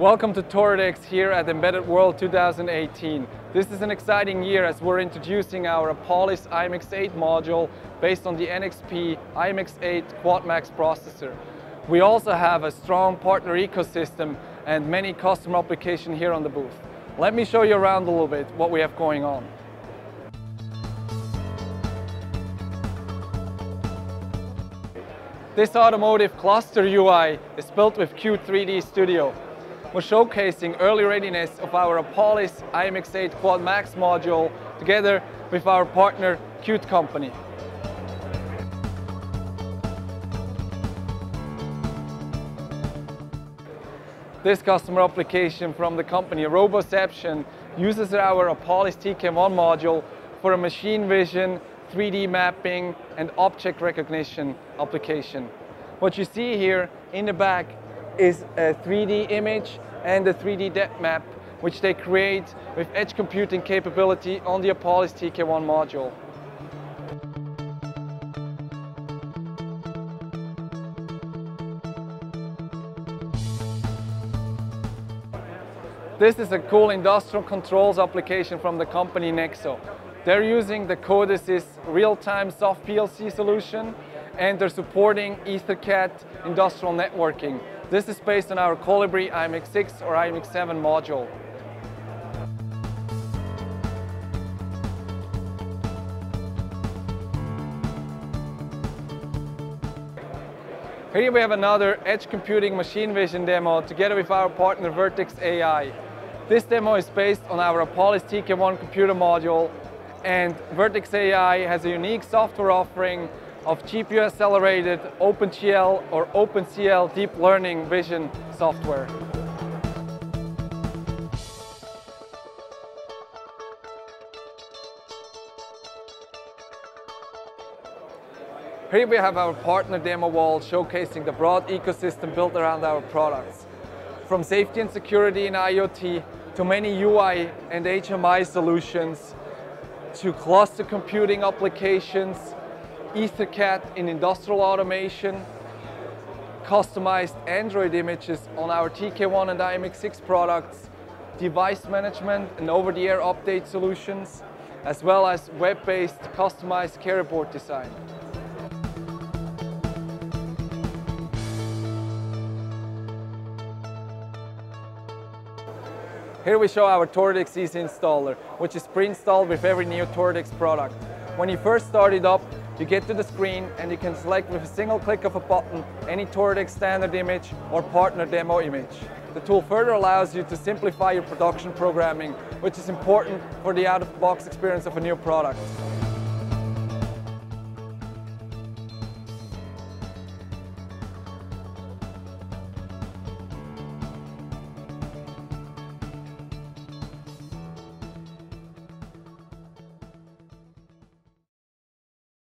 Welcome to Toradex here at Embedded World 2018. This is an exciting year as we're introducing our Apalis IMX8 module based on the NXP IMX8 QuadMax processor. We also have a strong partner ecosystem and many customer applications here on the booth. Let me show you around a little bit what we have going on. This automotive cluster UI is built with Qt 3D Studio. We're showcasing early readiness of our Apalis IMX8 Quad Max module together with our partner Qt Company. This customer application from the company Roboception uses our Apalis TK1 module for a machine vision, 3D mapping and object recognition application. What you see here in the back is a 3D image and a 3D depth map which they create with edge computing capability on the Apalis TK1 module. This is a cool industrial controls application from the company Nexo. They're using the Codesys real-time soft PLC solution and they're supporting EtherCAT industrial networking. This is based on our Colibri IMX6 or IMX7 module. Here we have another edge computing machine vision demo together with our partner Vertex AI. This demo is based on our Apalis TK1 computer module and Vertex AI has a unique software offering of GPU accelerated OpenGL or OpenCL deep learning vision software. Here we have our partner demo wall showcasing the broad ecosystem built around our products. From safety and security in IoT to many UI and HMI solutions, to cluster computing applications, EtherCAT in industrial automation, customized Android images on our TK1 and IMX6 products, device management and over-the-air update solutions, as well as web-based customized carrier board design. Here we show our Toradex Easy Installer, which is pre-installed with every new Toradex product. When you first start it up, you get to the screen and you can select with a single click of a button any Toradex standard image or partner demo image. The tool further allows you to simplify your production programming, which is important for the out-of-the-box experience of a new product.